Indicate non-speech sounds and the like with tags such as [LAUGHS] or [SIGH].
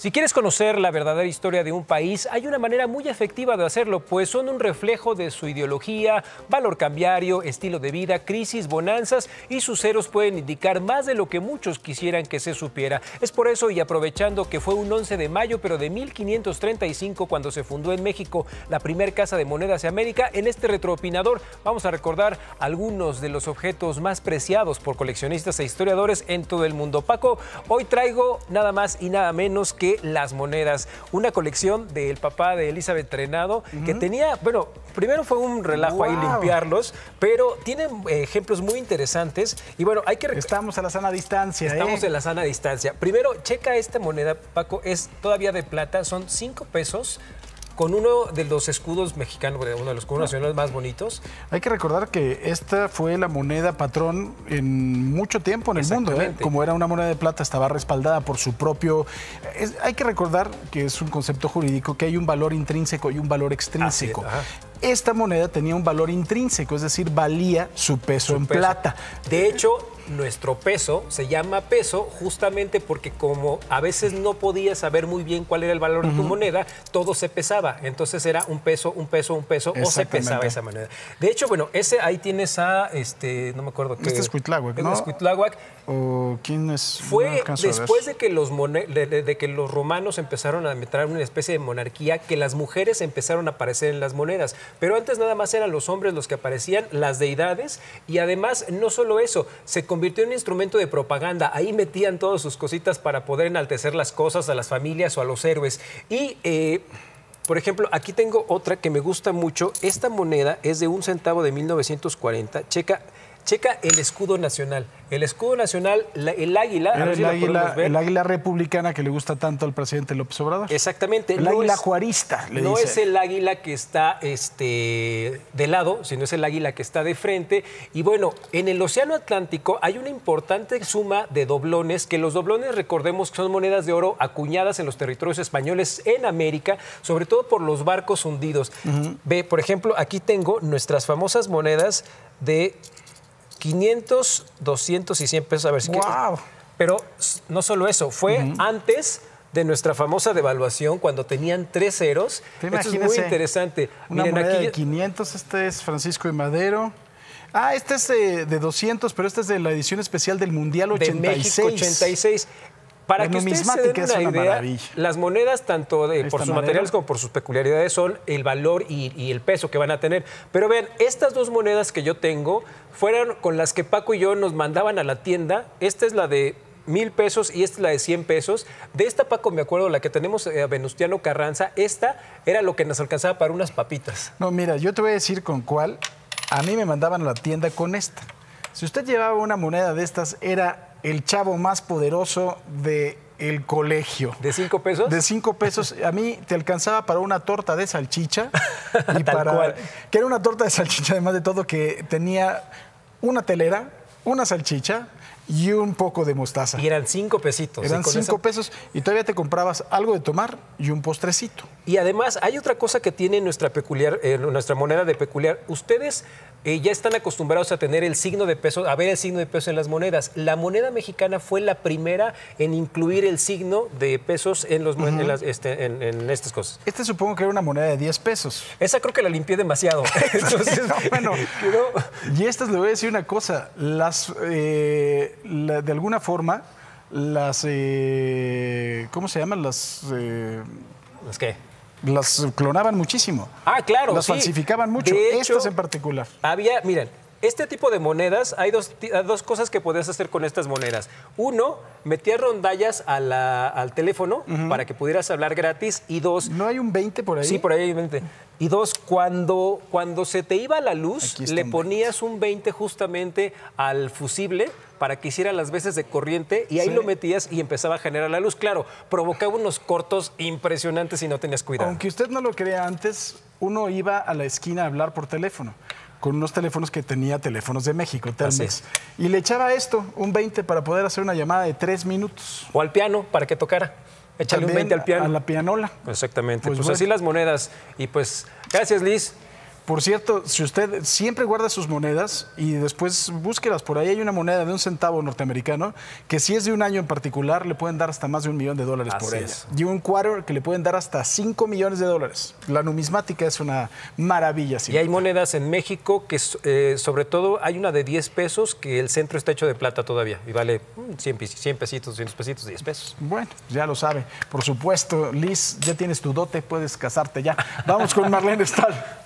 Si quieres conocer la verdadera historia de un país, hay una manera muy efectiva de hacerlo, pues son un reflejo de su ideología, valor cambiario, estilo de vida, crisis, bonanzas y sus ceros pueden indicar más de lo que muchos quisieran que se supiera. Es por eso y aprovechando que fue un 11 de mayo, pero de 1535 cuando se fundó en México la primer casa de monedas de América, en este retroopinador vamos a recordar algunos de los objetos más preciados por coleccionistas e historiadores en todo el mundo. Paco, hoy traigo nada más y nada menos que las monedas. Una colección del papá de Elizabeth Trenado, que tenía, bueno, primero fue un relajo ahí limpiarlos, pero tienen eh, ejemplos muy interesantes. Y bueno, hay que... Estamos a la sana distancia. Estamos ¿eh? en la sana distancia. Primero, checa esta moneda, Paco, es todavía de plata, son cinco pesos con uno de los escudos mexicanos, uno de los escudos nacionales más bonitos. Hay que recordar que esta fue la moneda patrón en mucho tiempo en el mundo. ¿eh? Como era una moneda de plata, estaba respaldada por su propio... hay que recordar que es un concepto jurídico, que hay un valor intrínseco y un valor extrínseco. Esta moneda tenía un valor intrínseco, es decir, valía su peso en plata. De hecho, nuestro peso se llama peso justamente porque como a veces no podías saber muy bien cuál era el valor de tu moneda, todo se pesaba. Entonces era un peso, un peso, un peso, o se pesaba esa moneda. De hecho, bueno, ese ahí tienes a, este, no me acuerdo qué. Este es Cuitláhuac, ¿no? Es Cuitláhuac. ¿O quién es? Fue después de que, los de, que los romanos empezaron a meter una especie de monarquía, que las mujeres empezaron a aparecer en las monedas. Pero antes nada más eran los hombres los que aparecían, las deidades, y además no solo eso, se convirtió en un instrumento de propaganda. Ahí metían todas sus cositas para poder enaltecer las cosas a las familias o a los héroes. Y. Eh, por ejemplo, aquí tengo otra que me gusta mucho. Esta moneda es de un centavo de 1940. Checa, checa el escudo nacional. El escudo nacional, el águila. el, águila el águila republicana que le gusta tanto al presidente López Obrador. Exactamente. El águila juarista. no es el águila que está este, de lado, sino es el águila que está de frente. Y bueno, en el Océano Atlántico hay una importante suma de doblones, que los doblones, recordemos que son monedas de oro acuñadas en los territorios españoles en América, sobre todo por los barcos hundidos. Ve, por ejemplo, aquí tengo nuestras famosas monedas de 500, 200 y 100 pesos. A ver si wow. Pero no solo eso, fue antes de nuestra famosa devaluación cuando tenían tres ceros. Esto es muy interesante. Una Miren, moneda aquí... de 500, este es Francisco de Madero. Ah, este es de, de, 200, pero este es de la edición especial del Mundial 86. De México 86. Para que ustedes se den una, idea, las monedas, tanto de, por sus materiales como por sus peculiaridades, son el valor y, el peso que van a tener. Pero vean, estas dos monedas que yo tengo fueron con las que Paco y yo nos mandaban a la tienda. Esta es la de mil pesos y esta es la de 100 pesos. De esta, Paco, me acuerdo, la que tenemos eh, a Venustiano Carranza, esta era lo que nos alcanzaba para unas papitas. No, mira, yo te voy a decir con cuál. A mí me mandaban a la tienda con esta. Si usted llevaba una moneda de estas, era el chavo más poderoso de el colegio. ¿De cinco pesos? De cinco pesos. A mí te alcanzaba para una torta de salchicha. [LAUGHS] y para, Que era una torta de salchicha, además de todo, que tenía una telera, una salchicha, y un poco de mostaza. Y eran cinco pesitos. Eran cinco pesos y todavía te comprabas algo de tomar y un postrecito. Y además hay otra cosa que tiene nuestra peculiar, eh, nuestra moneda de peculiar. Ustedes eh, ya están acostumbrados a tener el signo de peso, a ver el signo de peso en las monedas. La moneda mexicana fue la primera en incluir el signo de pesos en, los, este, en, estas cosas. Este supongo que era una moneda de 10 pesos. Esa creo que la limpié demasiado. [LAUGHS] Entonces, [LAUGHS] bueno, y estas le voy a decir una cosa. Las, eh, de alguna forma, las... Eh, ¿Cómo se llaman? Las... ¿Las qué? Las clonaban muchísimo. Ah, claro. Las falsificaban mucho. estas en particular. Había, miren, este tipo de monedas, hay dos, dos cosas que podías hacer con estas monedas. Uno, metías rondallas al teléfono para que pudieras hablar gratis. Y dos... ¿No hay un 20 por ahí? Sí, por ahí hay un 20. Y dos, cuando, cuando se te iba la luz, le ponías un 20 justamente al fusible para que hiciera las veces de corriente y ahí lo metías y empezaba a generar la luz. Claro, provocaba unos cortos impresionantes si no tenías cuidado. Aunque usted no lo crea antes, uno iba a la esquina a hablar por teléfono con unos teléfonos que tenía teléfonos de México, Telmex. Y le echaba esto, un 20 para poder hacer una llamada de tres minutos. O al piano, para que tocara. Échale un 20 al piano. A la pianola. Exactamente. Pues, pues así las monedas. Y pues, gracias Liz. Por cierto, si usted siempre guarda sus monedas y después búsquelas, por ahí hay una moneda de un centavo norteamericano que si es de un año en particular le pueden dar hasta más de un millón de dólares por ella. Y un quarter que le pueden dar hasta 5 millones de dólares. La numismática es una maravilla. Y hay monedas en México que eh, sobre todo hay una de 10 pesos que el centro está hecho de plata todavía y vale 100, 100 pesitos, 200 pesitos, 10 pesos. Bueno, ya lo sabe. Por supuesto, Liz, ya tienes tu dote, puedes casarte ya. Vamos con Marlene Stahl.